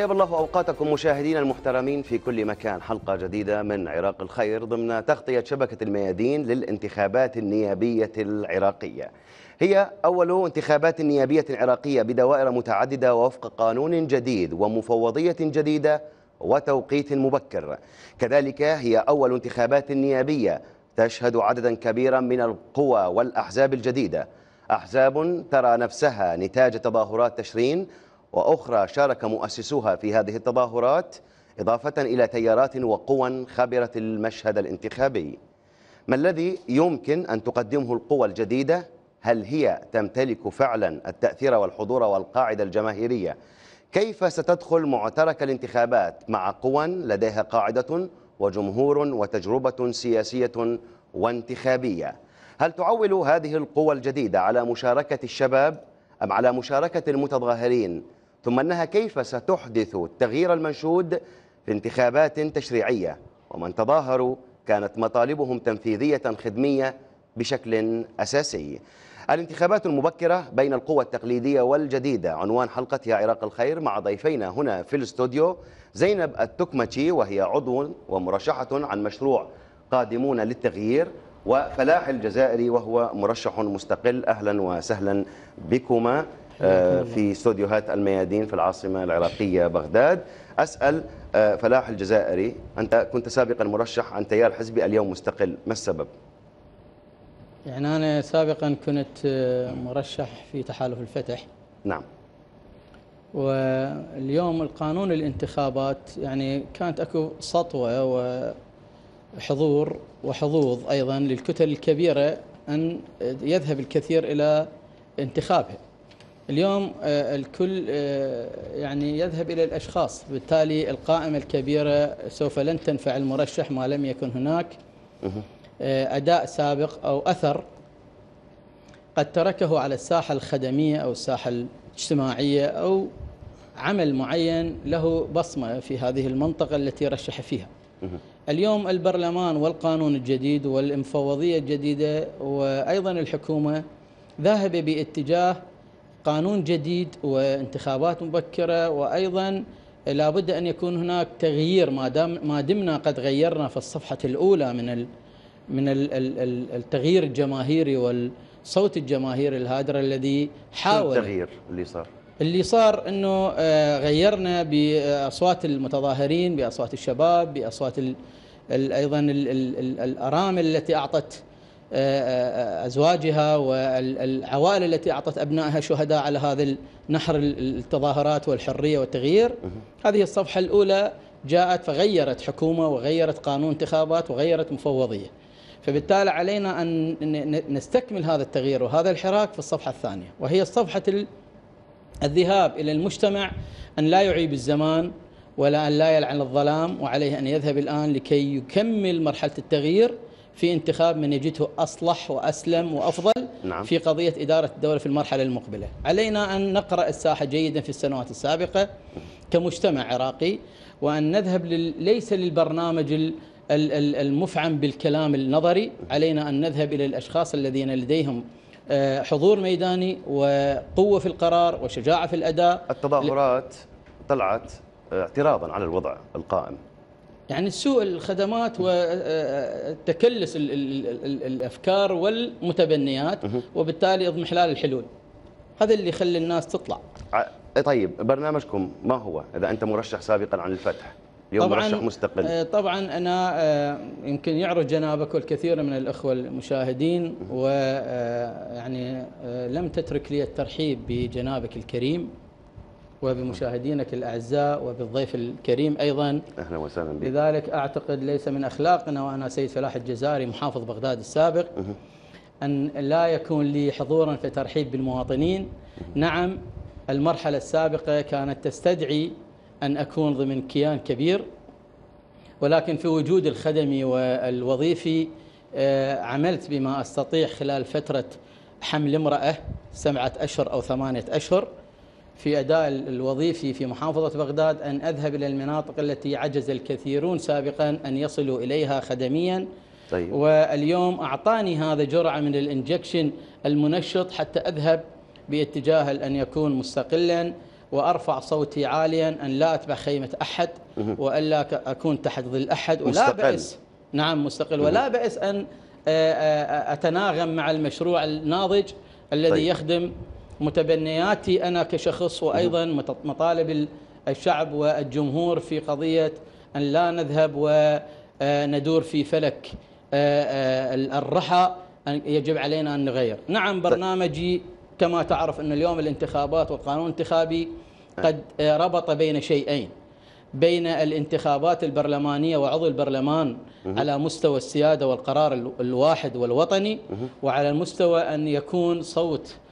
طيب الله أوقاتكم مشاهدينا المحترمين في كل مكان حلقة جديدة من عراق الخير ضمن تغطية شبكة الميادين للانتخابات النيابية العراقية. هي أول انتخابات نيابية عراقية بدوائر متعددة ووفق قانون جديد ومفوضية جديدة وتوقيت مبكر. كذلك هي أول انتخابات نيابية تشهد عددا كبيرا من القوى والأحزاب الجديدة. أحزاب ترى نفسها نتاج تظاهرات تشرين وأخرى شارك مؤسسوها في هذه التظاهرات إضافة إلى تيارات وقوى خبرة المشهد الانتخابي ما الذي يمكن أن تقدمه القوى الجديدة؟ هل هي تمتلك فعلا التأثير والحضور والقاعدة الجماهيرية؟ كيف ستدخل معترك الانتخابات مع قوى لديها قاعدة وجمهور وتجربة سياسية وانتخابية؟ هل تعول هذه القوى الجديدة على مشاركة الشباب أم على مشاركة المتظاهرين ثم أنها كيف ستحدث التغيير المنشود في انتخابات تشريعية ومن تظاهروا كانت مطالبهم تنفيذية خدمية بشكل أساسي. الانتخابات المبكرة بين القوى التقليدية والجديدة. عنوان حلقة يا عراق الخير مع ضيفينا هنا في الاستوديو زينب التكمتشي وهي عضو ومرشحة عن مشروع قادمون للتغيير وفلاح الجزائري وهو مرشح مستقل. أهلا وسهلا بكما. في استوديوهات الميادين في العاصمة العراقية بغداد أسأل فلاح الجزائري أنت كنت سابقا مرشح عن تيار حزبي اليوم مستقل ما السبب؟ يعني أنا سابقا كنت مرشح في تحالف الفتح نعم واليوم القانون الانتخابات يعني كانت أكو سطوة وحضور وحظوظ أيضا للكتل الكبيرة أن يذهب الكثير إلى انتخابها. اليوم الكل يعني يذهب إلى الأشخاص، بالتالي القائمة الكبيرة سوف لن تنفع المرشح ما لم يكن هناك. أداء سابق أو أثر قد تركه على الساحة الخدمية أو الساحة الاجتماعية أو عمل معين له بصمة في هذه المنطقة التي رشح فيها. اليوم البرلمان والقانون الجديد والمفوضيه الجديدة وأيضا الحكومة ذاهبة باتجاه قانون جديد وانتخابات مبكرة وأيضا لابد أن يكون هناك تغيير. ما دام ما دمنا قد غيرنا في الصفحة الأولى من ال من ال ال التغيير الجماهيري والصوت الجماهيري الهادر الذي حاول التغيير اللي صار؟ اللي صار إنه غيرنا بأصوات المتظاهرين بأصوات الشباب بأصوات أيضا ال ال الأرامل التي أعطت أزواجها والعوائل التي أعطت أبنائها شهداء على هذا نحر التظاهرات والحرية والتغيير. هذه الصفحة الأولى جاءت فغيرت حكومة وغيرت قانون انتخابات وغيرت مفوضية. فبالتالي علينا أن نستكمل هذا التغيير وهذا الحراك في الصفحة الثانية وهي الصفحه الذهاب إلى المجتمع أن لا يعيب الزمان ولا أن لا يلعن الظلام وعليه أن يذهب الآن لكي يكمل مرحلة التغيير في انتخاب من يجده أصلح وأسلم وأفضل نعم. في قضية إدارة الدولة في المرحلة المقبلة. علينا أن نقرأ الساحة جيدا في السنوات السابقة كمجتمع عراقي وأن نذهب لل... ليس للبرنامج المفعم بالكلام النظري، علينا أن نذهب إلى الأشخاص الذين لديهم حضور ميداني وقوة في القرار وشجاعة في الأداء التظاهرات طلعت اعتراضا على الوضع القائم يعني سوء الخدمات وتكلس الأفكار والمتبنيات وبالتالي اضمحلال الحلول. هذا اللي يخلي الناس تطلع. طيب برنامجكم ما هو إذا أنت مرشح سابقا عن الفتح؟ اليوم طبعا مرشح مستقل. طبعا أنا يمكن يعرف جنابك والكثير من الأخوة المشاهدين ويعني لم تترك لي الترحيب بجنابك الكريم. وبمشاهدينك الأعزاء وبالضيف الكريم أيضا. أهلا وسهلا بك. لذلك أعتقد ليس من أخلاقنا وأنا سيد فلاح الجزائري محافظ بغداد السابق أن لا يكون لي حضورا في ترحيب بالمواطنين. نعم المرحلة السابقة كانت تستدعي أن أكون ضمن كيان كبير ولكن في وجود الخدمي والوظيفي عملت بما أستطيع خلال فترة حمل امرأة سبعة أشهر أو ثمانية أشهر. في أداء الوظيفي في محافظة بغداد أن أذهب إلى المناطق التي عجز الكثيرون سابقا أن يصلوا إليها خدميا طيب. واليوم أعطاني هذا جرعة من الإنجكشن المنشط حتى أذهب باتجاه أن يكون مستقلا وأرفع صوتي عاليا أن لا أتبع خيمة أحد وإلا ك- أكون تحت ظل أحد ولا مستقل. بأس نعم مستقل ولا بأس أن آه، آه، أتناغم مع المشروع الناضج الذي طيب. يخدم متبنياتي أنا كشخص وأيضا مت- مطالب ال- الشعب والجمهور في قضية أن لا نذهب وندور في فلك آه، آه، الرحى أن- يجب علينا أن نغير. نعم برنامجي كما تعرف أن اليوم الانتخابات والقانون الانتخابي قد آه، ربط بين شيئين بين الانتخابات البرلمانية وعضو البرلمان على مستوى السيادة والقرار ال- الواحد والوطني وعلى المستوى أن يكون صوت آه، آه،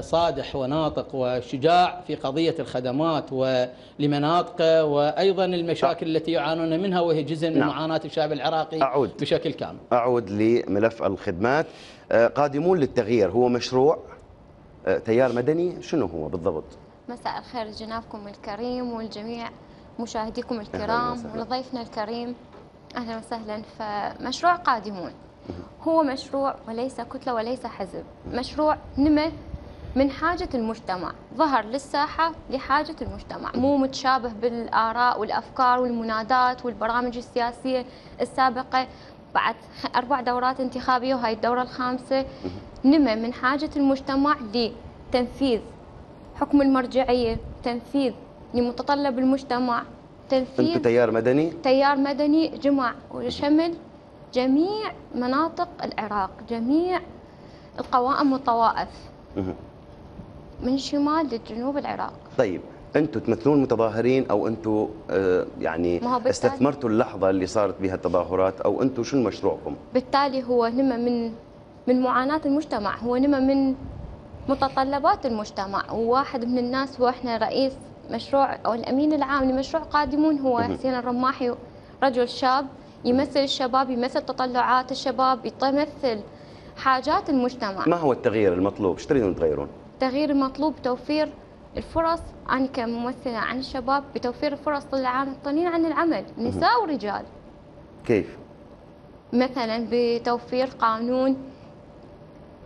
صادح وناطق وشجاع في قضية الخدمات ولمناطقه وأيضا المشاكل التي يعانون منها وهي جزء من نعم. معاناة الشعب العراقي أعود. بشكل كامل. أعود لملف الخدمات آه، قادمون للتغيير هو مشروع آه، تيار مدني شنو هو بالضبط مساء الخير جنابكم الكريم والجميع مشاهديكم أهلاً الكرام وسهلاً. ولضيفنا الكريم أهلا وسهلا فمشروع قادمون هو مشروع وليس كتلة وليس حزب. مشروع نمى من حاجة المجتمع. ظهر للساحة لحاجة المجتمع. مو متشابه بالآراء والأفكار والمنادات والبرامج السياسية السابقة. بعد أربع دورات انتخابية وهاي الدورة الخامسة. نمى من حاجة المجتمع لتنفيذ حكم المرجعية تنفيذ لمتطلب المجتمع تنفيذ تيار مدني؟ تيار مدني جمع وشمل جميع مناطق العراق جميع القوائم والطوائف. من شمال لجنوب العراق. طيب أنتم تمثلون متظاهرين أو أنتم آه، يعني استثمرتوا اللحظة اللي صارت بها التظاهرات أو أنتم شنو مشروعكم بالتالي هو نمى من من معاناة المجتمع هو نمى من متطلبات المجتمع وواحد من الناس هو إحنا رئيس مشروع أو الأمين العام لمشروع قادمون هو حسين الرماحي رجل شاب يمثل الشباب يمثل تطلعات الشباب يمثل حاجات المجتمع. ما هو التغيير المطلوب؟ إيش تريدون تغيرون؟ التغيير المطلوب توفير الفرص. أنا كممثلة عن الشباب بتوفير الفرص للعاطلين عن العمل نساء ورجال. كيف؟ مثلا بتوفير قانون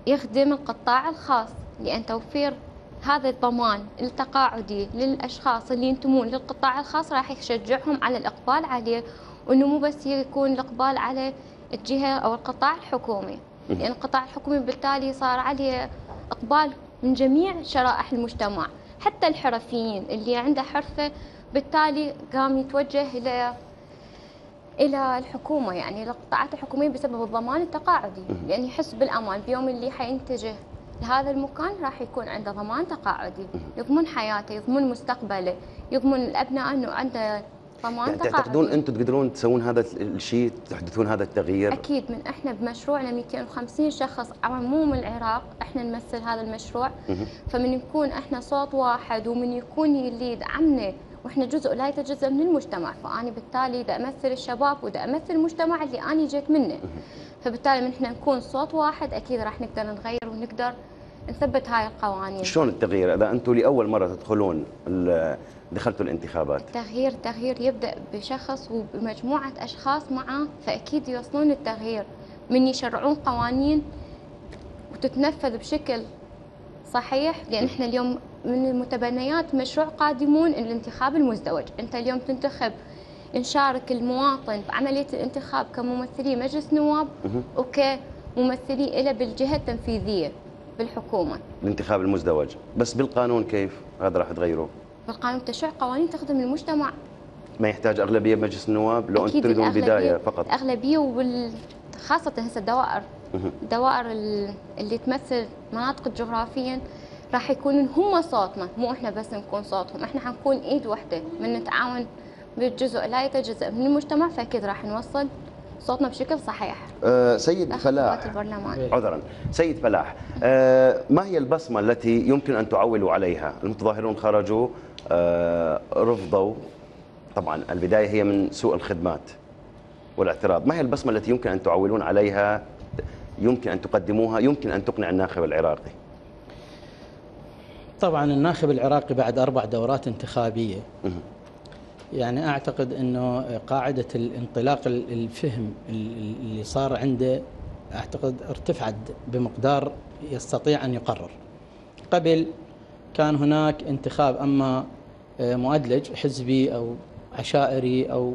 يخدم القطاع الخاص لأن توفير هذا الضمان التقاعدي للأشخاص اللي ينتمون للقطاع الخاص راح يشجعهم على الإقبال عليه وإنه مو بس يكون الإقبال على الجهة أو القطاع الحكومي. لأن القطاع الحكومي بالتالي صار عليه إقبال من جميع شرائح المجتمع. حتى الحرفيين اللي عنده حرفة بالتالي قام يتوجه إلى إلى الحكومة. يعني القطاعات الحكومية بسبب الضمان التقاعدي. لأن يحس بالأمان. بيوم اللي حينتجه لهذا المكان راح يكون عنده ضمان تقاعدي. يضمن حياته يضمن مستقبله يضمن الأبناء إنه عنده ضمان يعني تعتقدون أنتم تقدرون تسوون هذا الشيء تحدثون هذا التغيير؟ أكيد من إحنا بمشروعنا 250 شخص عموم العراق إحنا نمثل هذا المشروع. فمن يكون إحنا صوت واحد ومن يكون اللي يدعمنا وإحنا جزء لا يتجزأ من المجتمع فاني بالتالي دا أمثل الشباب ودا أمثل المجتمع اللي اني جيت منه. فبالتالي من إحنا نكون صوت واحد أكيد راح نقدر نغير ونقدر نثبت هاي القوانين. شلون التغيير؟ إذا أنتم لأول مرة تدخلون دخلتوا الانتخابات. التغيير تغيير يبدأ بشخص وبمجموعة أشخاص معاه فأكيد يوصلون التغيير. من يشرعون قوانين وتتنفذ بشكل صحيح لأن إحنا اليوم من المتبنيات مشروع قادمون الانتخاب المزدوج. أنت اليوم تنتخب نشارك المواطن بعملية الانتخاب كممثلي مجلس نواب وكممثلي إلى بالجهة التنفيذية. بالحكومة. الانتخاب المزدوج. بس بالقانون كيف؟ هذا راح تغيروه بالقانون تشريع قوانين تخدم المجتمع. ما يحتاج أغلبية بمجلس النواب لو أنتم تريدون بداية فقط. الأغلبية وبال خاصة هسه الدوائر. الدوائر ال- اللي تمثل مناطق جغرافيا راح يكونون هم صوتنا مو إحنا بس نكون صوتهم. إحنا حنكون إيد واحدة من نتعاون بالجزء لا يتجزأ من المجتمع فأكيد راح نوصل صوتنا بشكل صحيح. آه سيد فلاح. البرلمان عذرا. سيد فلاح آه ما هي البصمة التي يمكن أن تعولوا عليها؟ المتظاهرون خرجوا آه رفضوا. طبعا البداية هي من سوء الخدمات والاعتراض. ما هي البصمة التي يمكن أن تعولون عليها؟ يمكن أن تقدموها؟ يمكن أن تقنع الناخب العراقي؟ طبعا الناخب العراقي بعد أربع دورات انتخابية يعني أعتقد إنه قاعدة الانطلاق ال- الفهم ال- اللي صار عنده أعتقد ارتفعت بمقدار يستطيع أن يقرر. قبل كان هناك انتخاب أما آه، مؤدلج حزبي أو عشائري أو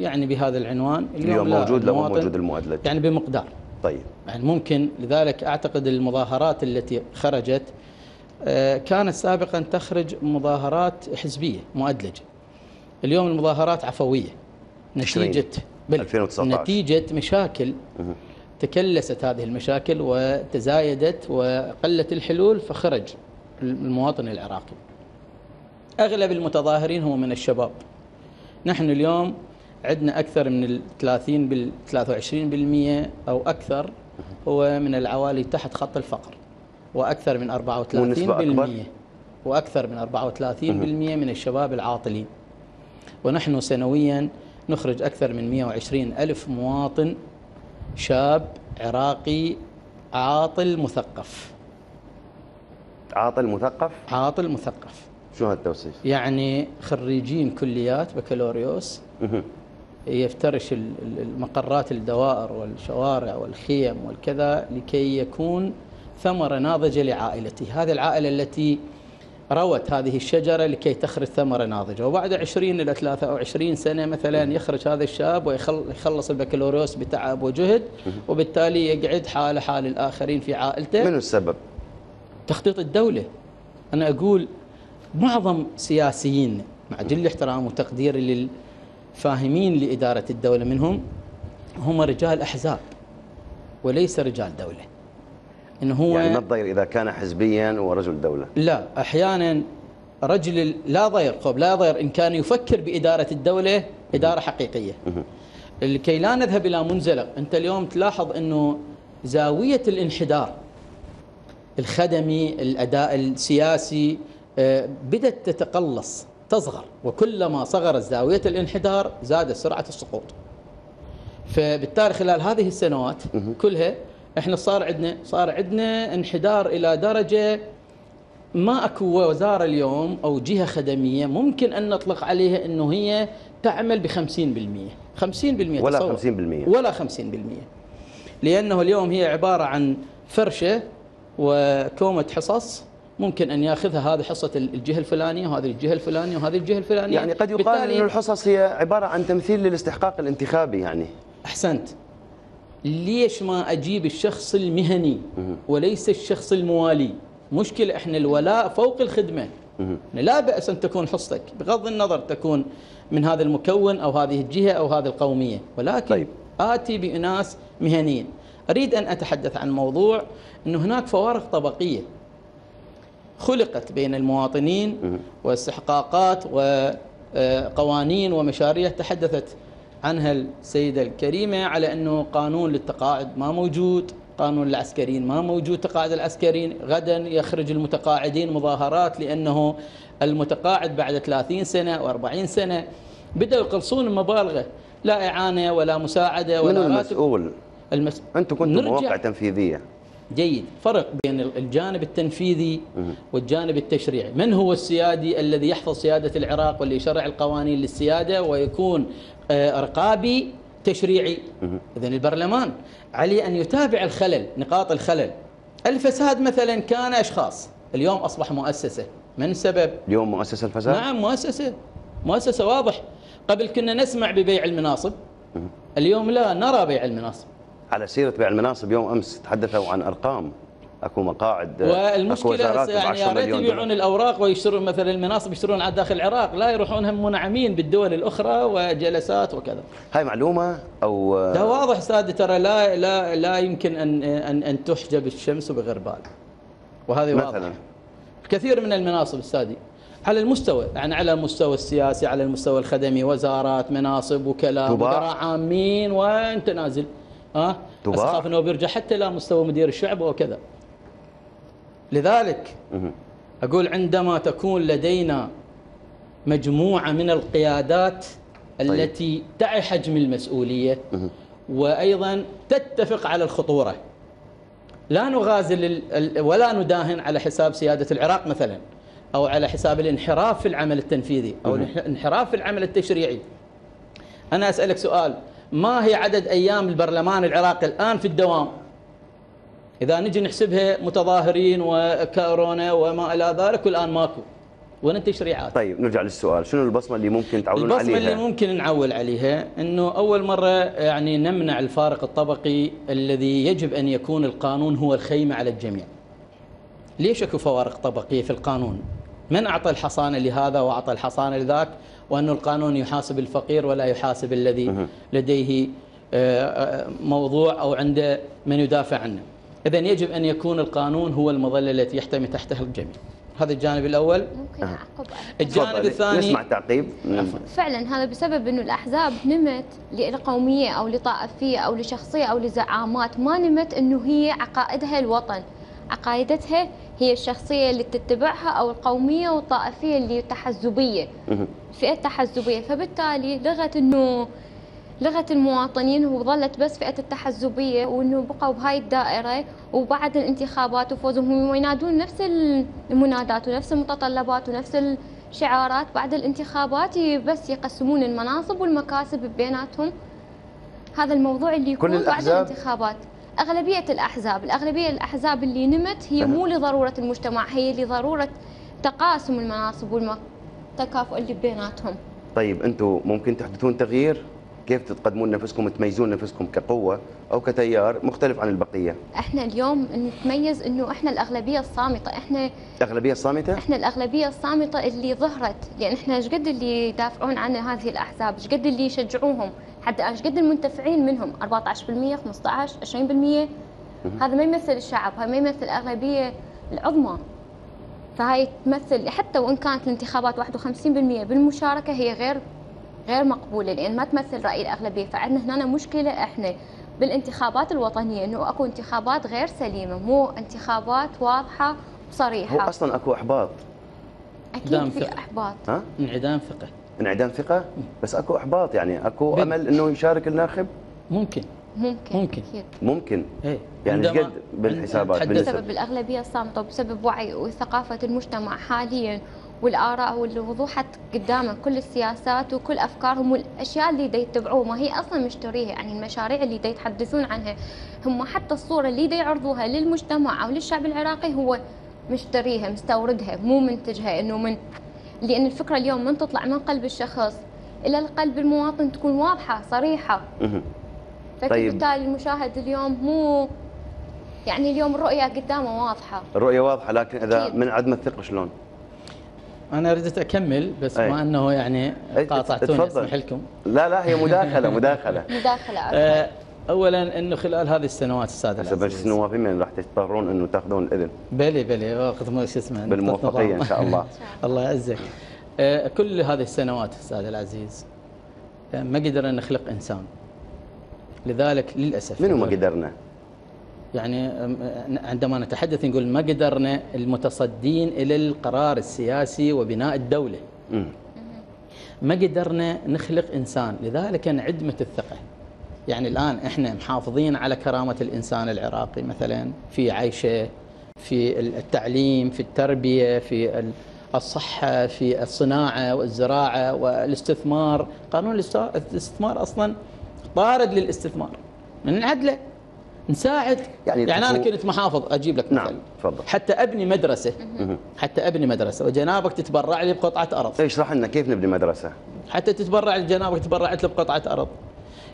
يعني بهذا العنوان اليوم لا، موجود لو موجود المؤدلج. يعني بمقدار. طيب. يعني ممكن لذلك أعتقد المظاهرات التي خرجت آه، كانت سابقا تخرج مظاهرات حزبية مؤدلجة. اليوم المظاهرات عفوية نتيجة بل 2019. نتيجة مشاكل. تكلست هذه المشاكل وتزايدت وقلت الحلول فخرج المواطن العراقي. أغلب المتظاهرين هو من الشباب. نحن اليوم عندنا أكثر من ال 30 بال 23% أو أكثر هو من العوالي تحت خط الفقر وأكثر من 34% ونسبة أكبر؟ وأكثر من 34% من الشباب العاطلين. ونحن سنويا نخرج أكثر من 120 ألف مواطن شاب عراقي عاطل مثقف. عاطل مثقف؟ عاطل مثقف. شو هالتوصيف؟ يعني خريجين كليات بكالوريوس. يفترش ال- ال- المقرات الدوائر والشوارع والخيم والكذا لكي يكون ثمرة ناضجة لعائلته. هذه العائلة التي روت هذه الشجرة لكي تخرج ثمرة ناضجة وبعد 20 إلى 23 سنة مثلا يخرج هذا الشاب ويخلص البكالوريوس بتعب وجهد وبالتالي يقعد حال حال الآخرين في عائلته. منو السبب؟ تخطيط الدولة. أنا أقول معظم سياسيين مع جل احترام وتقديري للفاهمين لإدارة الدولة منهم هم رجال أحزاب وليس رجال دولة. إنه هو يعني ما تضير إذا كان حزبيا ورجل دولة؟ لا أحيانا رجل لا ضير خب لا ضير إن كان يفكر بإدارة الدولة إدارة حقيقية. لكي لا نذهب إلى منزلق أنت اليوم تلاحظ أنه زاوية الانحدار الخدمي الأداء السياسي آه، بدأت تتقلص تصغر وكلما صغرت زاوية الانحدار زادت سرعة السقوط. فبالتالي خلال هذه السنوات كلها إحنا صار عندنا صار عندنا انحدار إلى درجة ما أكو وزارة اليوم أو جهة خدمية ممكن أن نطلق عليها إنه هي تعمل ب 50% 50% ولا تصور. 50%. ولا 50% لأنه اليوم هي عبارة عن فرشة وكومة حصص ممكن أن يأخذها هذه حصة الجهة الفلانية وهذه الجهة الفلانية وهذه الجهة الفلانية. يعني قد يقال ان الحصص هي عبارة عن تمثيل للاستحقاق الانتخابي يعني. أحسنت. ليش ما أجيب الشخص المهني وليس الشخص الموالي؟ مشكلة إحنا الولاء فوق الخدمة. إحنا لا بأس أن تكون حصتك بغض النظر تكون من هذا المكون أو هذه الجهة أو هذه القومية. ولكن طيب. آتي بأناس مهنيين. أريد أن أتحدث عن موضوع إنه هناك فوارق طبقية خلقت بين المواطنين واستحقاقات وقوانين ومشاريع تحدثت. عنها السيدة الكريمة على أنه قانون للتقاعد ما موجود قانون العسكريين ما موجود تقاعد العسكريين غدا يخرج المتقاعدين مظاهرات لأنه المتقاعد بعد 30 سنة و40 سنة بدأوا يقلصون المبالغة لا إعانة ولا مساعدة من ولا راتب. المسؤول؟ المس... أنتم كنتم مواقع تنفيذية. جيد. فرق بين الجانب التنفيذي والجانب التشريعي. من هو السيادي الذي يحفظ سيادة العراق واللي يشرع القوانين للسيادة ويكون آه، رقابي تشريعي؟ إذا البرلمان. عليه أن يتابع الخلل نقاط الخلل. الفساد مثلا كان أشخاص. اليوم أصبح مؤسسة. من سبب؟ اليوم مؤسسة الفساد؟ نعم مؤسسة. مؤسسة واضح. قبل كنا نسمع ببيع المناصب. اليوم لا نرى بيع المناصب. على سيرة بيع المناصب يوم أمس تحدثوا عن أرقام. أكو مقاعد والمشكلة يعني يا 10 ريت يبيعون. الأوراق ويشترون مثلا المناصب يشترون على داخل العراق لا يروحون هم منعمين بالدول الأخرى وجلسات وكذا. هاي معلومة أو ده واضح أستاذ ترى لا لا لا يمكن أن أن أن تحجب الشمس بغربال. وهذه مثلا. كثير من المناصب استاذي على المستوى يعني على المستوى السياسي على المستوى الخدمي وزارات مناصب وكلاء. مدراء عامين وانت نازل. ها؟ بس. اخاف إنه بيرجع حتى إلى مستوى مدير الشعب وكذا لذلك. أقول عندما تكون لدينا مجموعة من القيادات التي تعي حجم المسؤولية وأيضا تتفق على الخطورة. لا نغازل ولا نداهن على حساب سيادة العراق مثلا أو على حساب الانحراف في العمل التنفيذي أو الانحراف في العمل التشريعي. أنا أسألك سؤال. ما هي عدد أيام البرلمان العراقي الآن في الدوام؟ إذا نجي نحسبها متظاهرين وكورونا وما إلى ذلك والآن ماكو. وين التشريعات طيب نرجع للسؤال. شنو البصمة اللي ممكن تعولون البصمة عليها؟ اللي ممكن نعول عليها إنه أول مرة يعني نمنع الفارق الطبقي الذي يجب أن يكون القانون هو الخيمة على الجميع. ليش أكو فوارق طبقية في القانون؟ من أعطى الحصانه لهذا وأعطى الحصانه لذاك؟ وانه القانون يحاسب الفقير ولا يحاسب الذي لديه آه، آه، موضوع أو عنده من يدافع عنه. اذا يجب أن يكون القانون هو المظلة التي يحتمي تحتها الجميع. هذا الجانب الأول. ممكن أعقب على الجانب. الثاني نسمع تعقيب عفواً. فعلا هذا بسبب إنه الأحزاب نمت لقومية أو لطائفية أو لشخصية أو لزعامات ما نمت إنه هي عقائدها الوطن. عقائدتها هي الشخصية اللي تتبعها أو القومية والطائفية اللي تحزبية. فئة تحزبية فبالتالي لغت إنه لغت المواطنين وظلت بس فئة التحزبية وإنه بقوا بهاي الدائرة وبعد الانتخابات وفوزهم هم ينادون نفس المنادات ونفس المتطلبات ونفس الشعارات بعد الانتخابات بس يقسمون المناصب والمكاسب بيناتهم هذا الموضوع اللي يكون بعد؟ الانتخابات أغلبية الأحزاب الأغلبية الأحزاب اللي نمت هي مو لضرورة المجتمع هي لضرورة تقاسم المناصب والتكافؤ اللي بيناتهم. طيب أنتم ممكن تحدثون تغيير؟ كيف تقدمون نفسكم تميزون نفسكم كقوة أو كتيار مختلف عن البقية؟ إحنا اليوم نتميز إنه إحنا الأغلبية الصامتة إحنا الأغلبية الصامتة؟ إحنا الأغلبية الصامتة اللي ظهرت لأن إحنا إيش قد اللي يدافعون عن هذه الأحزاب؟ إيش قد اللي يشجعوهم؟ حتى إيش قد المنتفعين منهم؟ 14% 15 20% هذا ما يمثل الشعب هذا ما يمثل الاغلبيه العظمى. فهاي تمثل حتى وإن كانت الانتخابات 51% بالمشاركة هي غير غير مقبولة لأن ما تمثل رأي الأغلبية. فعندنا هنا مشكلة إحنا بالانتخابات الوطنية إنه أكو انتخابات غير سليمة مو انتخابات واضحة هو وصريحه أصلا أكو أحباط. أكيد في ثقة. أحباط. ها؟ انعدام ثقه انعدام ثقة بس أكو إحباط يعني أكو بال- أمل إنه يشارك الناخب ممكن ممكن ممكن. أكيد. ممكن إيه يعني قد بالحسابات؟ بسبب الأغلبية الصامته وبسبب وعي وثقافة المجتمع حاليا والآراء واللي وضوحت قدامك كل السياسات وكل أفكارهم والأشياء اللي دا يتبعوها ما هي أصلا مشتريها يعني المشاريع اللي دا يتحدثون عنها هم حتى الصورة اللي دا يعرضوها للمجتمع أو للشعب العراقي هو مشتريها مستوردها مو منتجها إنه من لأن الفكرة اليوم من تطلع من قلب الشخص إلى القلب المواطن تكون واضحة صريحة. فكي طيب. بالتالي المشاهد اليوم مو يعني اليوم الرؤية قدامه واضحة الرؤية واضحة لكن إذا أكيد. من عدم الثقة شلون؟ أنا ردت اكمل بس أي. ما أنه يعني قاطعتوني تفضل. أسمح لكم لا لا هي مداخلة مداخلة مداخلة اولا إنه خلال هذه السنوات الساده هسه العزيز. النواب من راح تضطرون إنه تأخذون الاذن بلي بلي. وقت ما شو اسمه. بالموفقيه إن شاء الله. الله. يعزك. آه، كل هذه السنوات أستاذ العزيز آه، ما قدرنا نخلق إنسان. لذلك للأسف منو ما قدرنا؟ يعني أم، عندما نتحدث نقول ما قدرنا المتصدين إلى القرار السياسي وبناء الدولة. ما قدرنا نخلق إنسان. لذلك انعدمت الثقة. يعني الآن إحنا محافظين على كرامة الإنسان العراقي مثلا في عيشه في التعليم في التربية في ال- الصحة في الصناعة والزراعة والاستثمار. قانون الاست- الاستثمار أصلا طارد للاستثمار من نعدله نساعد يعني يعني, أنا كنت محافظ أجيب لك نعم مثل تفضل. حتى أبني مدرسة حتى أبني مدرسة وجنابك تتبرع لي بقطعة أرض. اشرح لنا كيف نبني مدرسة؟ حتى تتبرع لجنابك تبرعت له بقطعة أرض.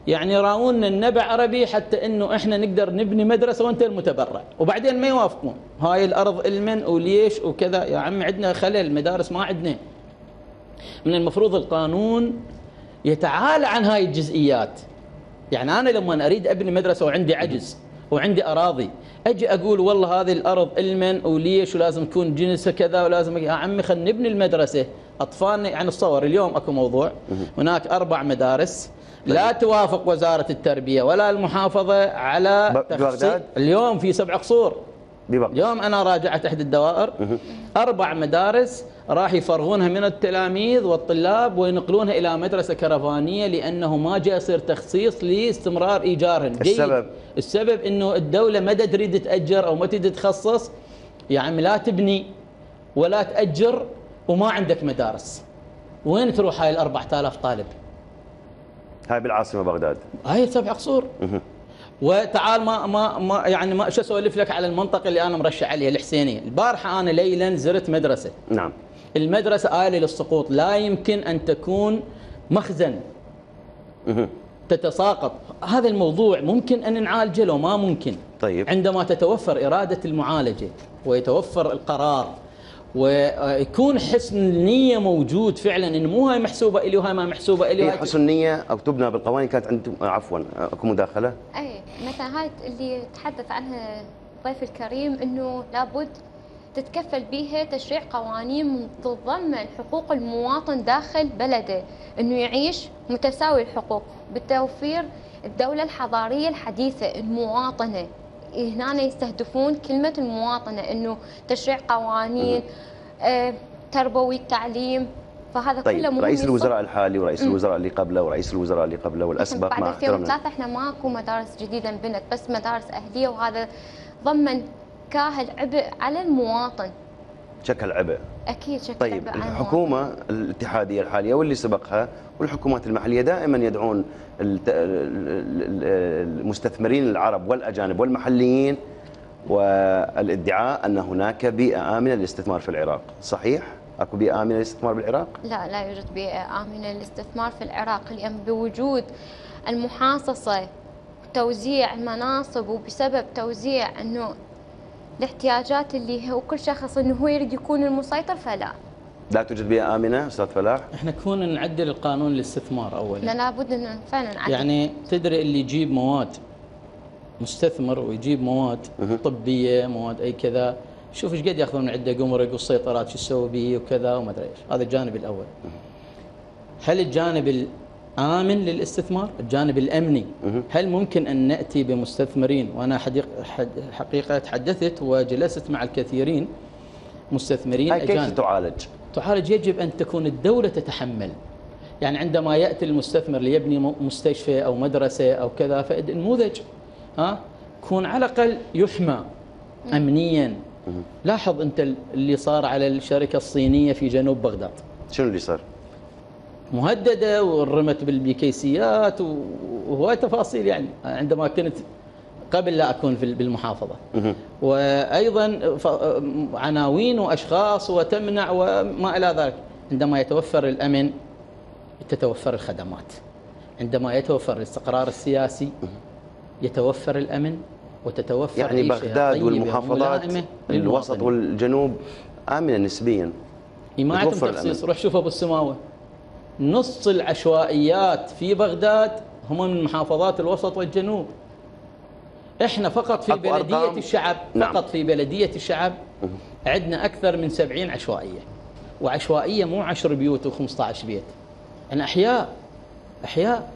يعني راونا النبع عربي حتى إنه إحنا نقدر نبني مدرسة وأنت المتبرع. وبعدين ما يوافقون. هاي الأرض إلمن وليش وكذا. يا عمي عندنا خلل مدارس ما عندنا. من المفروض القانون يتعالى عن هاي الجزئيات. يعني أنا لما أريد أبني مدرسة وعندي عجز وعندي أراضي أجي أقول والله هذه الأرض إلمن وليش ولازم تكون جنسها كذا ولازم يا عمي خلينا نبني المدرسة. أطفالنا يعني تصور اليوم أكو موضوع. هناك أربع مدارس. لا توافق وزارة التربية ولا المحافظة على تخصيص؟ اليوم في سبع قصور ببقى اليوم أنا راجعت احد الدوائر أربع مدارس راح يفرغونها من التلاميذ والطلاب وينقلونها إلى مدرسة كرفانية لأنه ما جاء يصير تخصيص لاستمرار ايجارهم جيد. السبب؟ السبب إنه الدولة ما تريد تأجر أو ما تريد تخصص يا عمي لا تبني ولا تأجر وما عندك مدارس وين تروح هاي ال 4000 طالب؟ هاي بالعاصمة بغداد. هاي سبع قصور. وتعال ما ما ما يعني ما شو أسولف لك على المنطقة اللي أنا مرشح عليها الحسينية، البارحة أنا ليلا زرت مدرسة. نعم. المدرسة آلة للسقوط. لا يمكن أن تكون مخزن. تتساقط. هذا الموضوع ممكن أن نعالجه لو ما ممكن. طيب. عندما تتوفر إرادة المعالجة ويتوفر القرار ويكون حسن النية موجود فعلا انه مو هاي محسوبة إلي وهاي ما محسوبة إلي هي وهاي حسن نية أو تبنى بالقوانين كانت عندكم عفوا أكو مداخلة. اي مثلا هاي اللي تحدث عنها الضيف الكريم إنه لابد تتكفل بها تشريع قوانين تتضمن حقوق المواطن داخل بلده إنه يعيش متساوي الحقوق بتوفير الدولة الحضارية الحديثة المواطنة. هنا يستهدفون كلمة المواطنة إنه تشريع قوانين آه، تربوي التعليم فهذا كله طيب مهم رئيس الوزراء الحالي ورئيس مم. الوزراء اللي قبله ورئيس الوزراء اللي قبله والأسبق بعد مع احترامنا. 2003 إحنا ماكو مدارس جديدة انبنت بس مدارس أهلية وهذا ضمن كاهل عبء على المواطن. شكل عبء أكيد شكل طيب عبء على الحكومة الاتحادية الحالية واللي سبقها والحكومات المحلية دائما يدعون المستثمرين العرب والأجانب والمحليين والادعاء أن هناك بيئة آمنة للاستثمار في العراق صحيح؟ أكو بيئة آمنة للاستثمار بالعراق؟ لا لا يوجد بيئة آمنة للاستثمار في العراق لأن بوجود المحاصصة وتوزيع المناصب وبسبب توزيع أنه الاحتياجات اللي هو كل شخص إنه هو يريد يكون المسيطر فلا لا توجد بيئة آمنة أستاذ فلاح؟ إحنا كون نعدل القانون الاستثمار لا اولا لابد انه فعلا نعدل. يعني تدري اللي يجيب مواد مستثمر ويجيب مواد. طبية مواد أي كذا شوف إيش قد يأخذون عنده قمرق والسيطرات شو يسوي به وكذا وما أدري إيش هذا الجانب الأول هل الجانب الامن للاستثمار؟ الجانب الأمني. مهم. هل ممكن أن نأتي بمستثمرين؟ حد حقيقة تحدثت وجلست مع الكثيرين مستثمرين هاي كيف تعالج؟ تعالج. يجب أن تكون الدولة تتحمل. يعني عندما يأتي المستثمر ليبني مستشفى أو مدرسة أو كذا فالنموذج ها يكون على الأقل يحمى امنيا. لاحظ أنت اللي صار على الشركة الصينية في جنوب بغداد. شنو اللي صار؟ مهددة ورمت بالبيكيسيات وهواي تفاصيل يعني عندما كنت قبل لا أكون في بالمحافظة. وأيضا عناوين وأشخاص وتمنع وما إلى ذلك. عندما يتوفر الأمن تتوفر الخدمات. عندما يتوفر الاستقرار السياسي يتوفر الأمن وتتوفر يعني بغداد طيبة والمحافظات الوسط. والجنوب آمنة نسبيا. ما عندهم تخصيص. روح شوف أبو السماوة. نص العشوائيات في بغداد هم من محافظات الوسط والجنوب. إحنا فقط في أرقام؟ الشعب نعم. فقط في بلدية الشعب عندنا أكثر من 70 عشوائية وعشوائية مو 10 بيوت و15 بيت. يعني أحياء أحياء.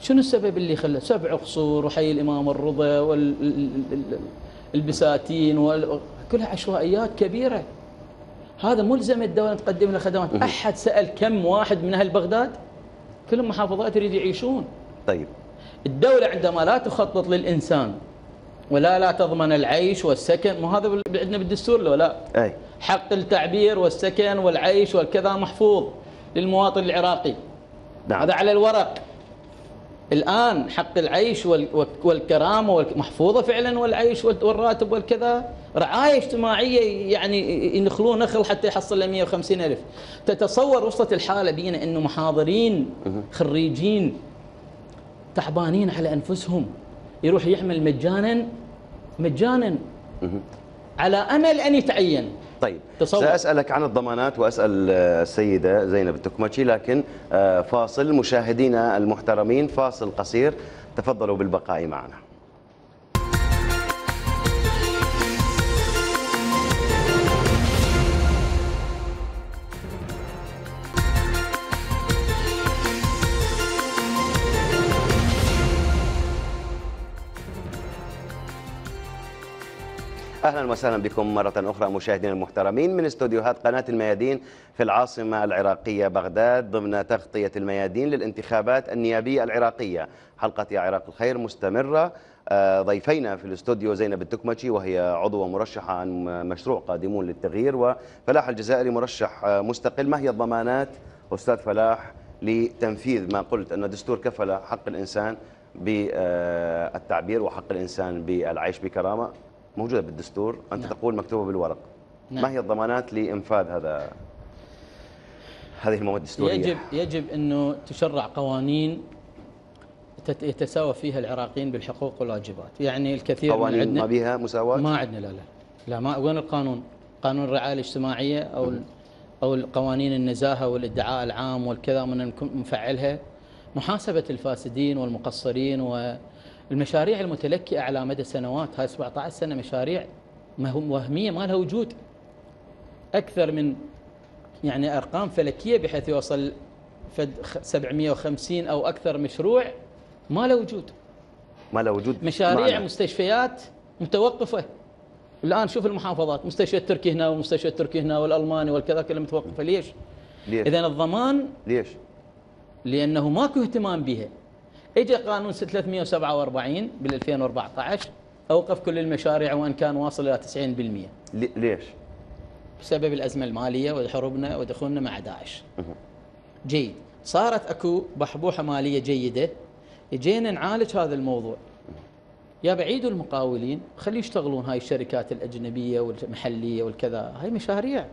شنو السبب اللي خلى؟ سبع قصور وحي الإمام الرضا والبساتين وال... كلها عشوائيات كبيرة. هذا ملزم الدولة تقدم له خدمات أحد سأل كم واحد من أهل بغداد؟ كلهم محافظات يريد يعيشون. طيب. الدولة عندما لا تخطط للإنسان ولا لا تضمن العيش والسكن ما هذا عندنا بالدستور لو لا؟ أي. حق التعبير والسكن والعيش والكذا محفوظ للمواطن العراقي. نعم. هذا على الورق. الآن حق العيش وال- وال- والكرامة والك- محفوظة فعلا والعيش وال- والراتب والكذا؟ رعاية اجتماعية يعني ينخلون نخل حتى يحصل له 150 ألف. تتصور وصلت الحالة بينا أنه محاضرين خريجين تعبانين على أنفسهم. يروح يعمل مجانا مجانا. على أمل أن يتعين. طيب تصور. سأسألك عن الضمانات وأسأل آه، السيدة زينب التكمشي لكن آه، فاصل مشاهدينا المحترمين فاصل قصير تفضلوا بالبقاء معنا أهلا وسهلا بكم مرة أخرى مشاهدينا المحترمين من استوديوهات قناة الميادين في العاصمة العراقية بغداد ضمن تغطية الميادين للانتخابات النيابية العراقية. حلقة يا عراق الخير مستمرة. آه، ضيفينا في الاستوديو زينب التكمشي وهي عضوه مرشحة عن مشروع قادمون للتغيير وفلاح الجزائري مرشح آه، مستقل. ما هي الضمانات؟ أستاذ فلاح لتنفيذ ما قلت أن الدستور كفل حق الإنسان بالتعبير وحق الإنسان بالعيش بكرامة. موجودة بالدستور. أنت نعم. تقول مكتوبة بالورق. نعم. ما هي الضمانات لإنفاذ هذا هذه المواد الدستورية؟ يجب يجب أنه تشرع قوانين يتساوى فيها العراقيين بالحقوق والواجبات. يعني الكثير من عندنا ما بها مساواة؟ ما عندنا لا لا. لا ما وين القانون؟ قانون الرعاية الاجتماعية أو أو القوانين النزاهة والادعاء العام والكذا من نفعلها محاسبة الفاسدين والمقصرين والمشاريع المتلكئة على مدى سنوات هاي 17 سنة مشاريع ما هو وهمية ما لها وجود. أكثر من يعني أرقام فلكية بحيث يوصل فد خ- 750 أو أكثر مشروع ما له وجود. ما له وجود. مشاريع معنى. مستشفيات متوقفة. الآن شوف المحافظات مستشفى التركي هنا والمستشفى التركي هنا والألماني والكذا كلها متوقفة. ليش؟ ليش؟ إذا الضمان ليش؟ لأنه ماكو اهتمام بها. اجى قانون 347 بال 2014 أوقف كل المشاريع وإن كان واصل إلى 90% لي- ليش بسبب الأزمة المالية وحروبنا ودخولنا مع داعش. جيد، صارت أكو بحبوحة مالية جيدة جينا نعالج هذا الموضوع. يا بعيد المقاولين خلي يشتغلون هاي الشركات الأجنبية والمحلية والكذا، هاي مشاريع.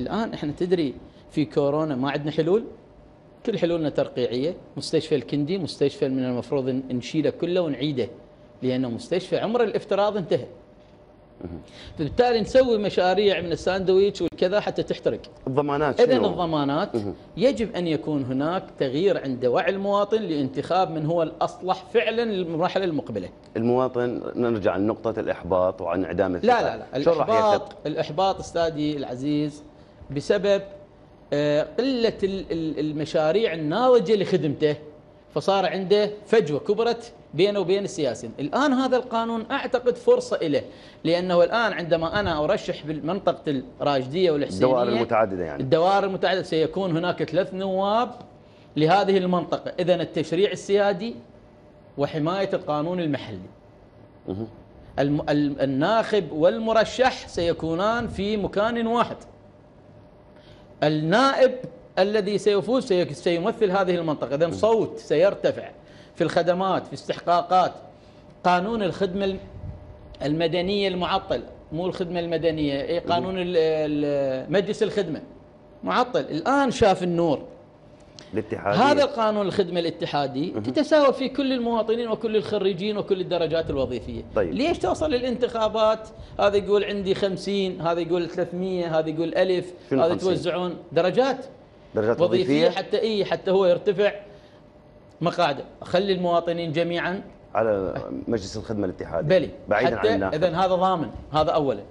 الآن إحنا تدري في كورونا ما عندنا حلول؟ كل حلولنا ترقيعية، مستشفى الكندي مستشفى من المفروض نشيله كله ونعيده لأنه مستشفى عمر الافتراض انتهى. فبالتالي نسوي مشاريع من الساندويتش والكذا حتى تحترق الضمانات اذا؟ الضمانات يجب أن يكون هناك تغيير عند وعي المواطن لانتخاب من هو الأصلح فعلا للمرحلة المقبلة المواطن نرجع لنقطة الإحباط وانعدام لا الثقة لا لا يثق؟ الاحباط الإحباط أستاذي العزيز بسبب آه، ال- المشاريع الناضجة لخدمته. فصار عنده فجوة كبرت بينه وبين السياسيين، الآن هذا القانون أعتقد فرصة له لأنه الآن عندما أنا أرشح بالمنطقة الراشدية والحسينية الدوائر المتعددة يعني. الدوائر المتعددة سيكون هناك ثلاث نواب لهذه المنطقة، إذا التشريع السيادي وحماية القانون المحلي. الم... ال- الناخب والمرشح سيكونان في مكان واحد. النائب الذي سيفوز سي- سيمثل هذه المنطقة. إذا صوت سيرتفع في الخدمات في استحقاقات قانون الخدمة الم- المدنية المعطل. مو الخدمة المدنية إيه قانون مجلس الخدمة. معطل. الآن شاف النور. الاتحادية. هذا القانون الخدمة الاتحادي تتساوى في كل المواطنين وكل الخريجين وكل الدرجات الوظيفية. طيب. ليش توصل للانتخابات؟ هذا يقول عندي خمسين هذا يقول 300 هذا يقول ألف شنو هذا 50? توزعون درجات درجات وظيفية وظيفية؟ حتى إيه حتى هو يرتفع مقاعده. خلي المواطنين جميعا على مجلس الخدمة الاتحادي. بلي بعيدا عن إذا هذا ضامن هذا أولا.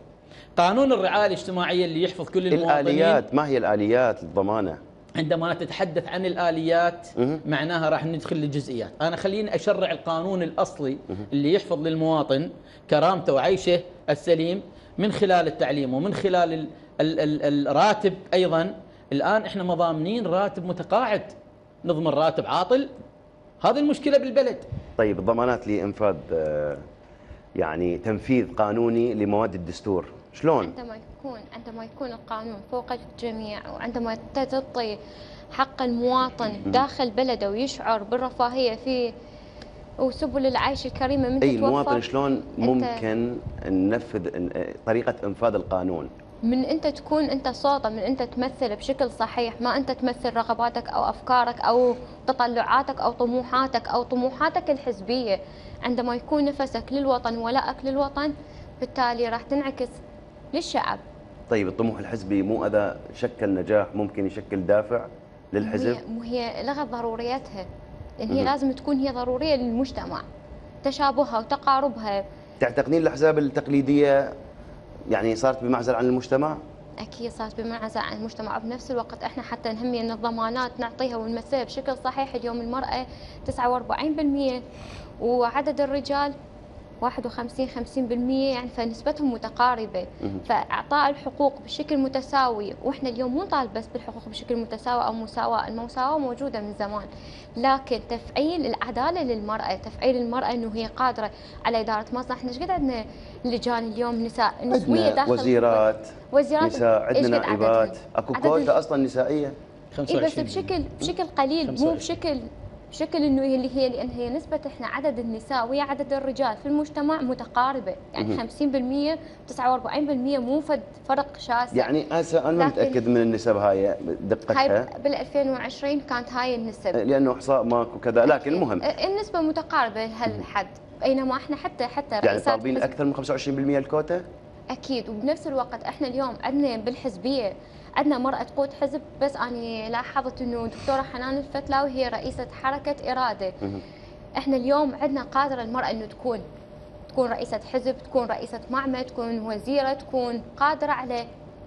قانون الرعاية الاجتماعية اللي يحفظ كل المواطنين. الآليات ما هي الآليات الضمانة؟ عندما نتحدث عن الآليات. معناها راح ندخل للجزئيات أنا خليني أشرع القانون الأصلي اللي يحفظ للمواطن كرامته وعيشه السليم من خلال التعليم ومن خلال ال ال ال الراتب أيضا. الآن إحنا مضامنين راتب متقاعد. نضمن راتب عاطل. هذه المشكلة بالبلد. طيب الضمانات لإنفاذ آه، يعني تنفيذ قانوني لمواد الدستور. شلون؟ عندما يكون عندما يكون القانون فوق الجميع وعندما تعطي حق المواطن داخل بلده ويشعر بالرفاهية في وسبل العيش الكريمة من تتوفر المواطن شلون ممكن ننفذ طريقة إنفاذ القانون؟ من أنت تكون أنت صوته من أنت تمثل بشكل صحيح ما أنت تمثل رغباتك أو أفكارك أو تطلعاتك أو طموحاتك أو طموحاتك الحزبية. عندما يكون نفسك للوطن ولائك للوطن بالتالي راح تنعكس للشعب. طيب الطموح الحزبي مو إذا شكل نجاح ممكن يشكل دافع للحزب؟ مو هي لغت ضروريتها. لأن هي. لازم تكون هي ضرورية للمجتمع. تشابهها وتقاربها تعتقدين الأحزاب التقليدية يعني صارت بمعزل عن المجتمع؟ أكيد صارت بمنعزل عن المجتمع. وبنفس الوقت إحنا حتى نهمي أن الضمانات نعطيها ونمثلها بشكل صحيح. اليوم المرأة 49% وعدد الرجال 51 50% يعني فنسبتهم متقاربة. فإعطاء الحقوق بشكل متساوي وإحنا اليوم مو نطالب بس بالحقوق بشكل متساوي أو مساواة المساواة موجودة من زمان. لكن تفعيل العدالة للمرأة تفعيل المرأة إنه هي قادرة على إدارة مصنع. إحنا إيش قد عندنا لجان اليوم؟ نساء نسوية داخل وزيرات وزيرات نساء عندنا نائبات؟ أكو كوتا أصلا نسائية؟ اي بس 25 بشكل بشكل قليل مو 25. بشكل بشكل إنه اللي هي لأن هي نسبة إحنا عدد النساء ويا عدد الرجال في المجتمع متقاربة. يعني 50% 49% مو فد فرق شاسع. يعني هسه أنا متأكد من النسب هاي دقتها. هاي بال 2020 كانت هاي النسب. لأنه إحصاء ماكو كذا لكن المهم النسبة متقاربة لهالحد بينما إحنا حتى حتى يعني طالبين أكثر من 25% الكوتا؟ أكيد. وبنفس الوقت إحنا اليوم عندنا بالحزبية. عندنا مرأة تقود حزب بس أنا لاحظت إنه دكتورة حنان الفتلاوي هي رئيسة حركة إرادة. إحنا اليوم عندنا قادرة المرأة إنه تكون تكون رئيسة حزب تكون رئيسة معمل تكون وزيرة تكون قادرة على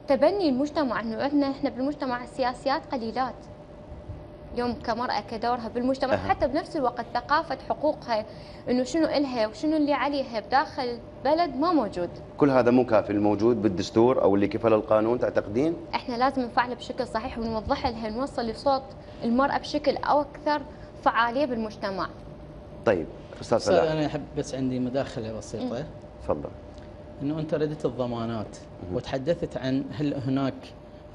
تبني المجتمع إنه عندنا إحنا بالمجتمع السياسيات قليلات اليوم كمرأة كدورها بالمجتمع أها. حتى بنفس الوقت ثقافة حقوقها إنه شنو إلها وشنو اللي عليها بداخل بلد ما موجود. كل هذا مو كافي الموجود بالدستور أو اللي كفل القانون تعتقدين؟ إحنا لازم نفعله بشكل صحيح ونوضح لها نوصل لصوت المرأة بشكل أو أكثر فعالية بالمجتمع. طيب أستاذ أستاذ صلاح أنا أحب بس عندي مداخلة بسيطة. تفضل. إنه أنت ردت الضمانات وتحدثت عن هل هناك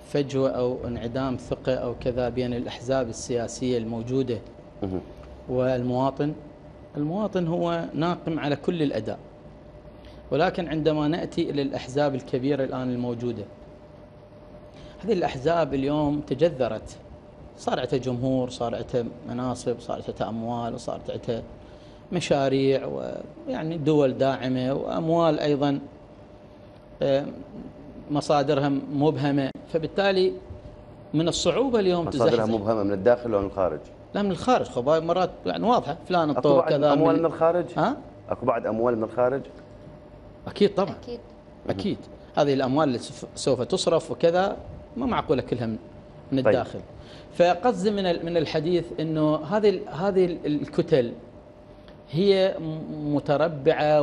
فجوة أو انعدام ثقة أو كذا بين الأحزاب السياسية الموجودة مهم. والمواطن. المواطن هو ناقم على كل الأداء ولكن عندما نأتي إلى الأحزاب الكبيرة الآن الموجودة هذه الأحزاب اليوم تجذرت. صار عندها جمهور صار عندها مناصب صار عندها أموال وصار عندها مشاريع ويعني دول داعمة وأموال أيضا آه، مصادرها مبهمة. فبالتالي من الصعوبة اليوم مصادرها مبهمه من الداخل ولا من الخارج؟ لا من الخارج. خب مرات يعني واضحة. فلان أكو الطوق بعد كذا أموال من الخارج؟ ها؟ أكو بعد أموال من الخارج؟ أكيد طبعا. أكيد. أكيد. هذه الأموال اللي سوف- سوف تصرف وكذا ما معقولة كلها من من طيب. الداخل. فقصدي من ال- من الحديث إنه هذه ال- هذه ال- الكتل هي م- متربعة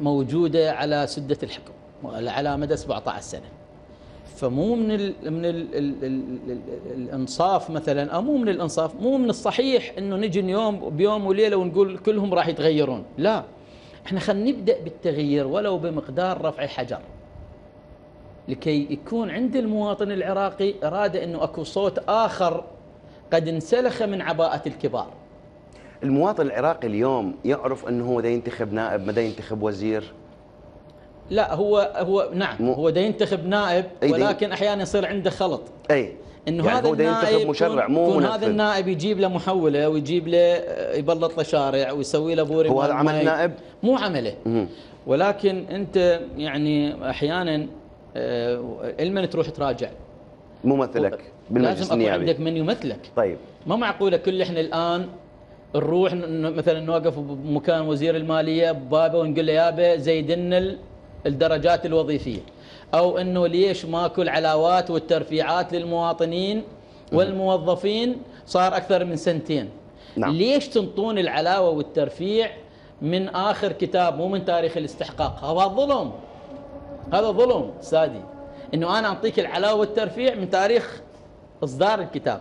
وموجوده على سدة الحكم على مدى 17 سنة. فمو من ال من ال ال ال ال الانصاف مثلا أو مو من الانصاف مو من الصحيح إنه نجي يوم بيوم وليلة ونقول كلهم راح يتغيرون. لا إحنا خلينا نبدأ بالتغيير ولو بمقدار رفع حجر. لكي يكون عند المواطن العراقي إرادة إنه أكو صوت آخر قد انسلخ من عباءة الكبار. المواطن العراقي اليوم يعرف إنه هو ينتخب نائب ما ينتخب وزير؟ لا هو هو نعم هو دا ينتخب نائب ولكن أحيانا يصير عنده خلط. أي إنه يعني هذا النائب ينتخب مشرع مو يكون هذا النائب يجيب له محولة ويجيب له آه، يبلط له شارع ويسوي له بوري هو هذا عمل مي. نائب؟ مو عمله. ولكن أنت يعني أحيانا آه، إلمن تروح تراجع. ممثلك بالمجلس لازم أكون عندك النيابي من يمثلك طيب. ما معقولة كل إحنا الآن نروح مثلا نوقف بمكان وزير المالية ببابه ونقول له يابا زيد لنا ال- الدرجات الوظيفية. أو إنه ليش ماكو العلاوات والترفيعات للمواطنين والموظفين صار أكثر من سنتين. نعم. ليش تنطون العلاوة والترفيع من آخر كتاب مو من تاريخ الاستحقاق؟ هذا ظلم هذا ظلم سادي. إنه أنا أعطيك العلاوة والترفيع من تاريخ إصدار الكتاب.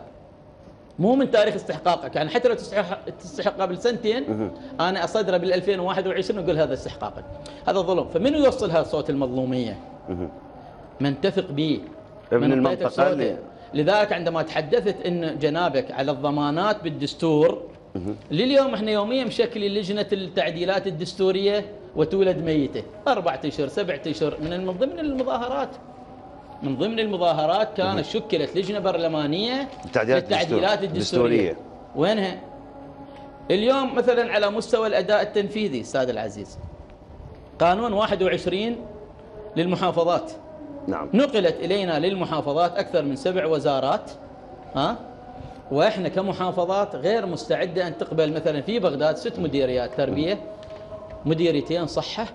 مو من تاريخ استحقاقك. يعني حتى لو تستحق قبل سنتين أنا أصدره بال 2021 وأقول هذا استحقاقك هذا ظلم فمن يوصلها صوت المظلومية. من تثق به من. اللي- لذلك عندما تحدثت إن جنابك على الضمانات بالدستور لليوم إحنا يوميا مشكلين لجنة التعديلات الدستورية وتولد ميتة. اربعة اشهر سبعة اشهر من ضمن المظاهرات. من ضمن المظاهرات كانت شكلت لجنة برلمانية للتعديلات الدستور- الدستورية. الدستورية. وينها؟ اليوم مثلا على مستوى الأداء التنفيذي أستاذ العزيز. قانون 21 للمحافظات. نعم. نقلت إلينا للمحافظات أكثر من سبع وزارات ها؟ وإحنا كمحافظات غير مستعدة أن تقبل مثلا في بغداد ست مديريات تربية مديريتين صحة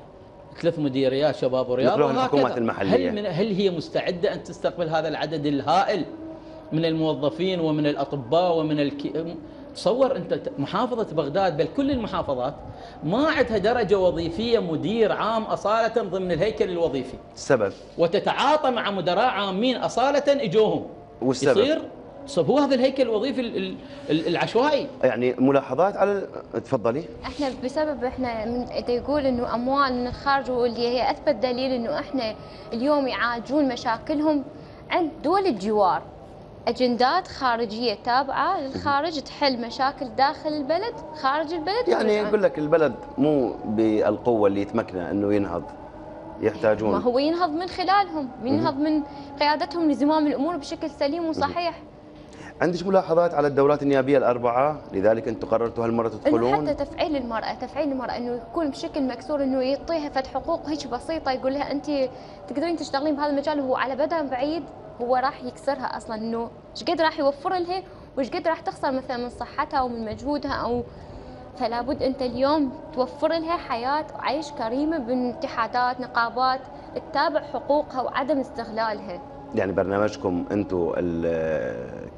ثلاث مديريات شباب وهكذا. الحكومات المحلية. هل من هل هي مستعدة أن تستقبل هذا العدد الهائل من الموظفين ومن الأطباء ومن الك... تصور أنت محافظة بغداد بل كل المحافظات ما عندها درجة وظيفية مدير عام أصالة ضمن الهيكل الوظيفي السبب وتتعاطى مع مدراء عامين أصالة إجوهم والسبب؟ يصير طب هو هذا الهيكل الوظيفي ال- ال- ال- العشوائي. يعني ملاحظات على تفضلي. إحنا بسبب إحنا من يقول إنه أموال من الخارج واللي هي أثبت دليل إنه إحنا اليوم يعالجون مشاكلهم عند دول الجوار. أجندات خارجية تابعة للخارج تحل مشاكل داخل البلد خارج البلد. يعني. يقول لك البلد مو بالقوة اللي يتمكنه إنه ينهض ما يحتاجون هو ينهض من خلالهم ينهض من قيادتهم لزمام الأمور بشكل سليم وصحيح. عندك ملاحظات على الدورات النيابية الأربعة؟ لذلك أنتم قررتوا هالمرة إنه تدخلون؟ حتى تفعيل المرأة تفعيل المرأة إنه يكون بشكل مكسور إنه يعطيها فد حقوق هيك بسيطة يقول لها انت تقدرين تشتغلين بهذا المجال وهو على بدء بعيد هو راح يكسرها أصلا إنه إيش قد راح يوفر لها وإيش قد راح تخسر مثلا من صحتها أو من مجهودها أو فلا بد أنت اليوم توفر لها حياة وعيش كريمة باتحادات نقابات تتابع حقوقها وعدم استغلالها. يعني برنامجكم أنتم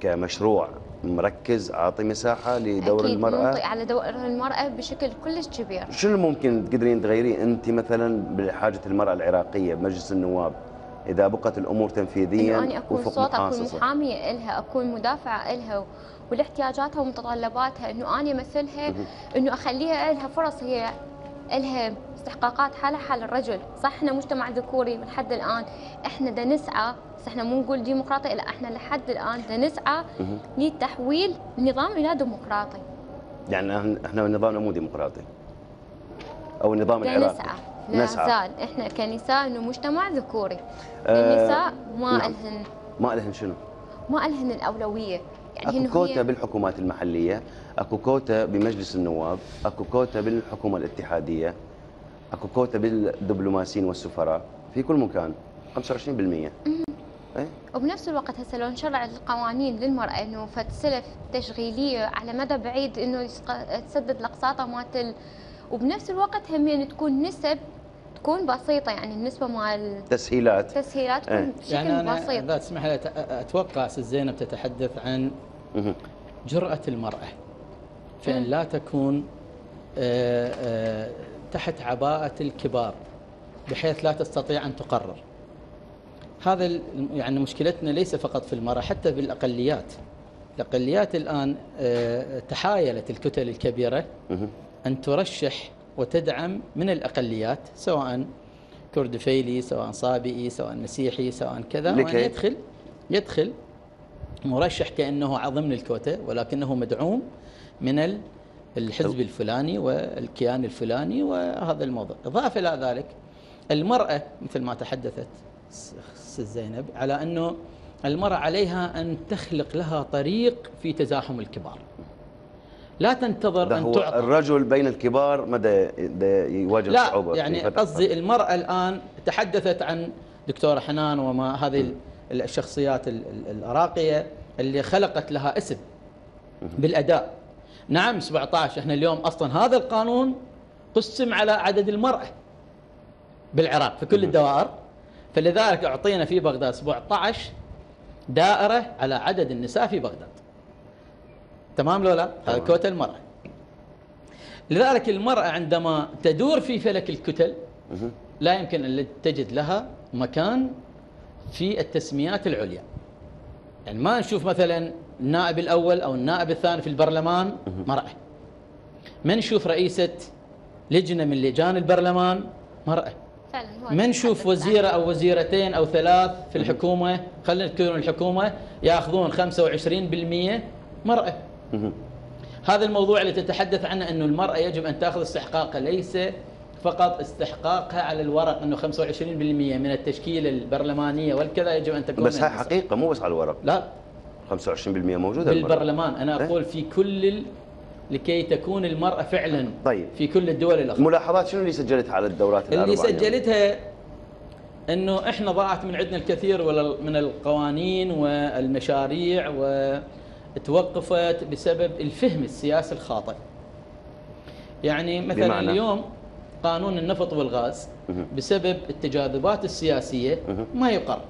كمشروع مركز عاطي مساحة لدور أكيد المرأة؟ منطي على دور المرأة بشكل كلش كبير. شنو ممكن تقدرين تغيريه انت مثلا بحاجة المرأة العراقية بمجلس النواب؟ إذا بقت الأمور تنفيذيا اني أكون وفق صوت أكون؟ محامية إلها أكون مدافعة إلها ولاحتياجاتها ومتطلباتها إنه اني امثلها إنه أخليها لها فرص هي لها استحقاقات حالها حال الرجل. صح إحنا مجتمع ذكوري من حد الآن. إحنا دا نسعى بس إحنا مو نقول ديمقراطي لا إحنا لحد الآن نسعى لتحويل النظام إلى ديمقراطي. يعني إحنا نظامنا مو ديمقراطي. أو النظام العراقي. نسعى. نسعى. إحنا كنساء إنه مجتمع ذكوري. آه، النساء ما نعم. لهن. ما لهن شنو؟ ما لهن الأولوية. يعني أكو كوتا هي بالحكومات المحلية، أكو كوتا بمجلس النواب، أكو كوتا بالحكومة الاتحادية، أكو كوتا بالدبلوماسيين والسفراء في كل مكان 25% إيه؟ وبنفس الوقت هسه لو نشرع القوانين للمرأة إنه فد سلف تشغيلية على مدى بعيد إنه يسق- تسدد الاقساط مالت ال... وبنفس الوقت همين تكون نسب تكون بسيطة يعني النسبة مال تسهيلات. التسهيلات إيه. تكون بشكل يعني أنا بسيط. إذا تسمح لي أتوقع ست زينب تتحدث عن. جرأة المرأة. في أن لا تكون آه، آه، تحت عباءة الكبار بحيث لا تستطيع أن تقرر. هذا يعني مشكلتنا ليس فقط في المرأة حتى بالأقليات الأقليات الآن آه، تحايلت الكتل الكبيرة. أن ترشح وتدعم من الأقليات سواء كردفيلي سواء صابئي سواء مسيحي سواء كذا وأن؟ يدخل يدخل مرشح كأنه ضمن الكوتا ولكنه مدعوم من ال- الحزب الفلاني والكيان الفلاني وهذا الموضوع إضافة إلى ذلك المرأة مثل ما تحدثت ست زينب على أنه المرأة عليها أن تخلق لها طريق في تزاحم الكبار. لا تنتظر أن هو تعطى. الرجل بين الكبار مدى يواجه لا صعوبة في يعني قصدي المرأة الآن تحدثت عن دكتورة حنان وما هذه ال- الشخصيات ال- ال- الراقية اللي خلقت لها اسم بالأداء. نعم 17 إحنا اليوم أصلا هذا القانون قسم على عدد المرأة بالعراق في كل الدوائر. فلذلك أعطينا في بغداد 17 دائرة على عدد النساء في بغداد. تمام لو لا؟ هذا. كوتا المرأة. لذلك المرأة عندما تدور في فلك الكتل. لا يمكن أن تجد لها مكان في التسميات العليا. يعني ما نشوف مثلا النائب الأول أو النائب الثاني في البرلمان مرأة. ما نشوف رئيسة لجنة من لجان البرلمان مرأة. ما نشوف وزيرة أو وزيرتين أو ثلاث في الحكومة خلينا نذكر الحكومة يأخذون 25% مرأة. هذا الموضوع اللي تتحدث عنه إنه المرأة يجب أن تأخذ استحقاقها ليس فقط استحقاقها على الورق إنه 25% من التشكيلة البرلمانية والكذا يجب أن تكون بس هاي. حقيقة مو بس على الورق لا 25% موجودة المرأة. بالبرلمان أنا إيه؟ أقول في كل. لكي تكون المرأة فعلا طيب. في كل الدول الأخرى ملاحظات شنو اللي سجلتها على الدورات اللي الأربع يعني؟ سجلتها إنه إحنا ضاعت من عندنا الكثير من القوانين والمشاريع وتوقفت بسبب الفهم السياسي الخاطئ. يعني مثلا بمعنى؟ اليوم قانون النفط والغاز. بسبب التجاذبات السياسية مهم. ما يقر.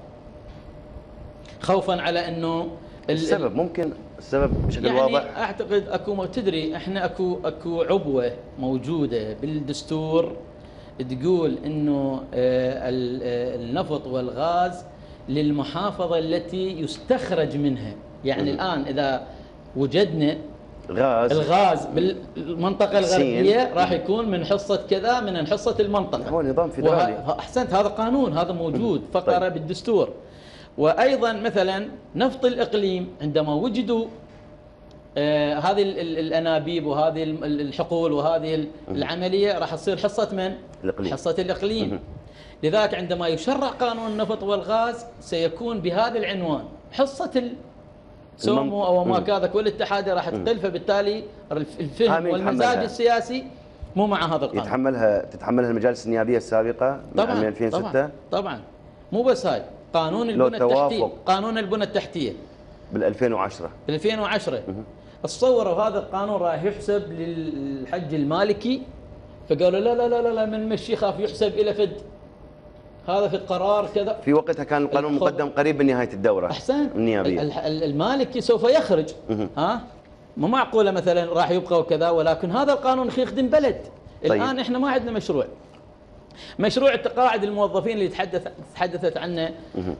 خوفا على إنه ال- السبب ممكن السبب بشكل يعني واضح؟ أعتقد أكو تدري إحنا أكو أكو عبوة موجودة بالدستور تقول إنه آه، آه، النفط والغاز للمحافظة التي يستخرج منها. يعني مم. الآن إذا وجدنا غاز الغاز بالمنطقة. الغربية راح يكون من حصة كذا من حصة المنطقة. هو نظام فيدرالي. أحسنت هذا قانون هذا موجود فقرة طيب. بالدستور. وأيضا مثلا نفط الإقليم عندما وجدوا آه هذه ال- ال- الأنابيب وهذه الحقول وهذه ال- العملية راح تصير حصة من؟ الإقليم. حصة الإقليم. لذلك عندما يشرع قانون النفط والغاز سيكون بهذا العنوان حصة السومو أو ما. كذا والاتحادي راح تقل فبالتالي الف- الفهم والمزاج. السياسي مو مع هذا القانون يتحملها تتحملها المجالس النيابية السابقة من طبعا 2006 طبعا طبعا مو بس هاي قانون البنى التحتية. قانون البنى التحتية. بال 2010 في 2010 تصوروا هذا القانون راح يحسب للحج المالكي. فقالوا لا لا لا لا, لا من مشي خاف يحسب إلى فد. هذا في القرار كذا. في وقتها كان القانون مقدم قريب من نهاية الدورة احسن النيابيه ال- ال- المالكي سوف يخرج. ها؟ مو معقولة مثلا راح يبقى وكذا ولكن هذا القانون يخدم بلد. طيب. الآن إحنا ما عندنا مشروع. مشروع تقاعد الموظفين اللي تحدث تحدثت عنه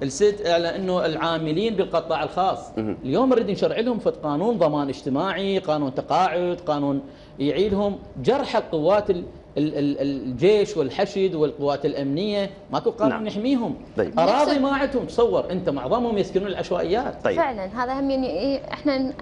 الست على إنه العاملين بالقطاع الخاص. اليوم نريد نشرع لهم في قانون ضمان اجتماعي قانون تقاعد قانون يعيدهم جرح القوات ال- ال- ال- الجيش والحشد والقوات الأمنية. ماكو قانون نعم. يحميهم. طيب. أراضي ما عندهم تصور. أنت معظمهم يسكنون العشوائيات. طيب. فعلا هذا هم يعني إيه، إحنا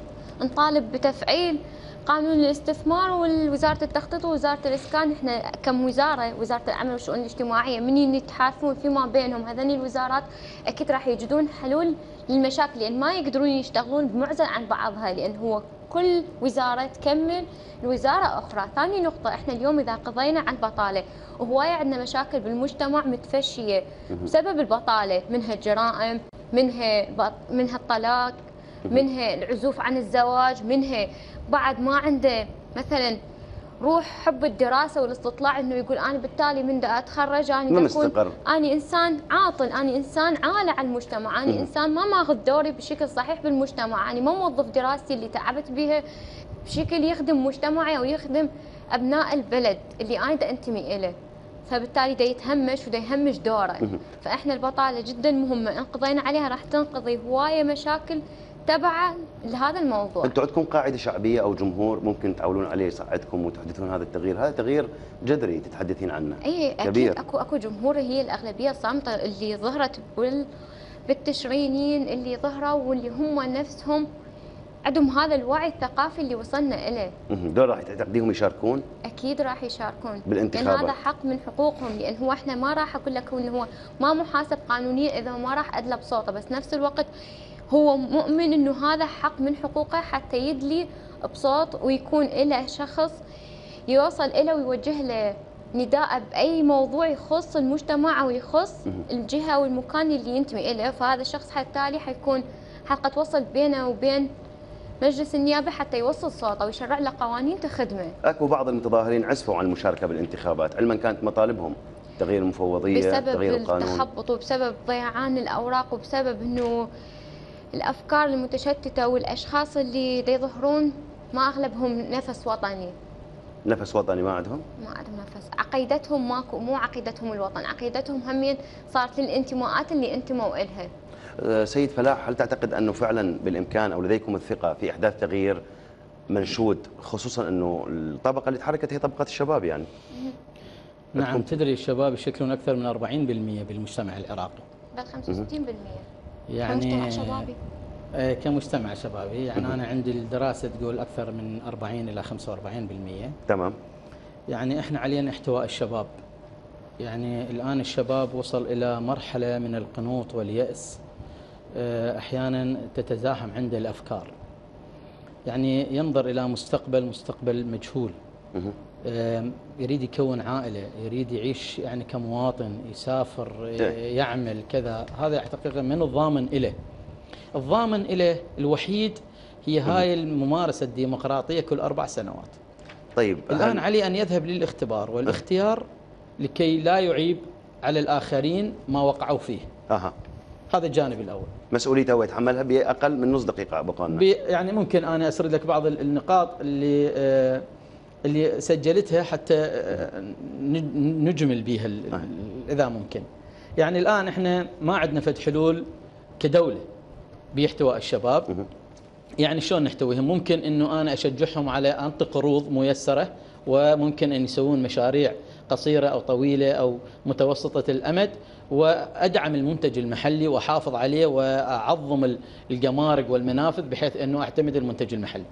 نطالب بتفعيل قانون الاستثمار ووزاره التخطيط ووزارة الإسكان إحنا كم وزارة وزاره العمل والشؤون الاجتماعية من يتحالفون فيما بينهم هذين الوزارات أكيد راح يجدون حلول للمشاكل لأن ما يقدرون يشتغلون بمعزل عن بعضها لأن هو كل وزارة تكمل الوزاره أخرى، ثاني نقطة إحنا اليوم إذا قضينا عن البطاله وهواية عندنا مشاكل بالمجتمع متفشية بسبب البطالة منها الجرائم منها. منها الطلاق منها العزوف عن الزواج منها بعد ما عنده مثلا روح حب الدراسة والاستطلاع إنه يقول أنا بالتالي من دا أتخرج أنا ما مستقر. أنا إنسان عاطل أنا إنسان عالة على المجتمع أنا مهم. إنسان ما ماخذ دوري بشكل صحيح بالمجتمع أنا ما موظف دراستي اللي تعبت بها بشكل يخدم مجتمعي أو يخدم أبناء البلد اللي أنا دا أنتمي إليه فبالتالي دا يتهمش ودا يهمش دوره فإحنا البطالة جدا مهمة إن قضينا عليها راح تنقضي هواية مشاكل تبع لهذا الموضوع أنتم عندكم قاعدة شعبية أو جمهور ممكن تعولون عليه يساعدكم وتحدثون هذا التغيير هذا تغيير جذري تتحدثين عنه أي أكيد كبير. أكو أكو جمهور هي الأغلبية الصامته اللي ظهرت بال بالتشرينيين اللي ظهروا واللي هم نفسهم عندهم هذا الوعي الثقافي اللي وصلنا إليه. دول راح تعتقديهم يشاركون أكيد راح يشاركون بالانتخابات. لأن هذا حق من حقوقهم لأن هو إحنا ما راح أقول لك إنه هو ما محاسب قانونيا إذا ما راح ادلى بصوته بس نفس الوقت هو مؤمن إنه هذا حق من حقوقه حتى يدلي بصوت ويكون له شخص يوصل له ويوجه له نداء بأي موضوع يخص المجتمع أو يخص الجهة والمكان اللي ينتمي إليه. فهذا الشخص بالتالي حيكون حلقه وصل بينه وبين مجلس النيابة حتى يوصل صوته ويشرع له قوانين تخدمه. أكو بعض المتظاهرين عزفوا عن المشاركة بالانتخابات علما كانت مطالبهم تغيير المفوضية بسبب تغيير القانون. التخبط وبسبب ضيعان الأوراق وبسبب إنه الأفكار المتشتتة والأشخاص اللي يظهرون ما أغلبهم نفس وطني. نفس وطني ما عندهم؟ ما عندهم نفس. عقيدتهم ماكو مو عقيدتهم الوطن عقيدتهم همين صارت الانتماءات اللي انتموا إلها. أه، سيد فلاح هل تعتقد أنه فعلا بالإمكان أو لديكم الثقة في أحداث تغيير منشود خصوصا أنه الطبقة اللي تحركت هي طبقة الشباب يعني؟ نعم تدري الشباب يشكلون أكثر من 40% بالمجتمع العراقي. بل 65% يعني كمجتمع شبابي؟ آه، كمجتمع شبابي. يعني أنا عندي الدراسة تقول أكثر من 40 إلى 45% تمام. يعني إحنا علينا احتواء الشباب. يعني الآن الشباب وصل إلى مرحلة من القنوط واليأس آه، أحيانا تتزاحم عنده الأفكار. يعني ينظر إلى مستقبل مستقبل مجهول. يريد يكون عائلة يريد يعيش يعني كمواطن يسافر إيه. يعمل كذا. هذا حقيقه من الضامن له الضامن له الوحيد هي هاي الممارسة الديمقراطية كل أربع سنوات. طيب الآن عليه أن يذهب للاختبار والاختيار لكي لا يعيب على الآخرين ما وقعوا فيه. أها. هذا الجانب الأول. مسؤوليته هو يتحملها بأقل من نص دقيقة بقى لنا بي- يعني ممكن أنا أسرد لك بعض ال- النقاط اللي آه، اللي سجلتها حتى آه، نج- نجمل بها ال- إذا ممكن. يعني الآن إحنا ما عندنا فد حلول كدولة باحتواء الشباب. يعني شلون نحتويهم؟ ممكن إنه أنا أشجعهم على انطي قروض ميسرة وممكن إن يسوون مشاريع قصيرة أو طويلة أو متوسطة الأمد وأدعم المنتج المحلي وأحافظ عليه وأعظم الجمارك والمنافذ بحيث أنه أعتمد المنتج المحلي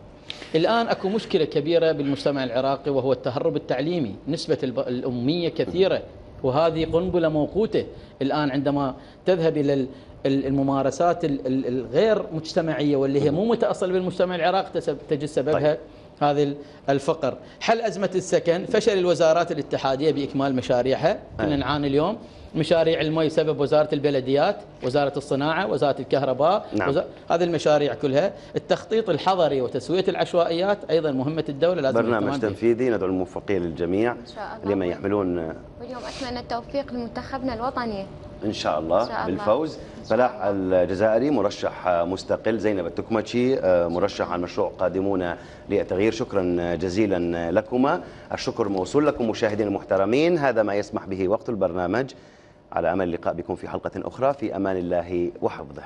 الآن أكو مشكلة كبيرة بالمجتمع العراقي وهو التهرب التعليمي. نسبة الأمية كثيرة وهذه قنبلة موقوتة الآن عندما تذهب إلى الممارسات الغير مجتمعية واللي هي مو متأصلة بالمجتمع العراقي تجد سببها طيب. هذه الفقر. حل أزمة السكن. فشل الوزارات الاتحادية بإكمال مشاريعها. كنا نعاني اليوم. مشاريع المي سبب وزارة البلديات وزارة الصناعة وزارة الكهرباء نعم. وزارة هذه المشاريع كلها. التخطيط الحضري وتسوية العشوائيات أيضا مهمة الدولة لازم برنامج تنفيذي ندعو الموفقين للجميع إن شاء الله. لمن يحملون واليوم أتمنى التوفيق لمنتخبنا الوطني. إن شاء الله, إن شاء الله. بالفوز. فلاح الجزائري مرشح مستقل زينب التكمتشي مرشح على مشروع قادمون للتغيير. شكرا جزيلا لكما. الشكر موصول لكم مشاهدينا المحترمين. هذا ما يسمح به وقت البرنامج. على أمل اللقاء بكم في حلقة أخرى. في أمان الله وحفظه.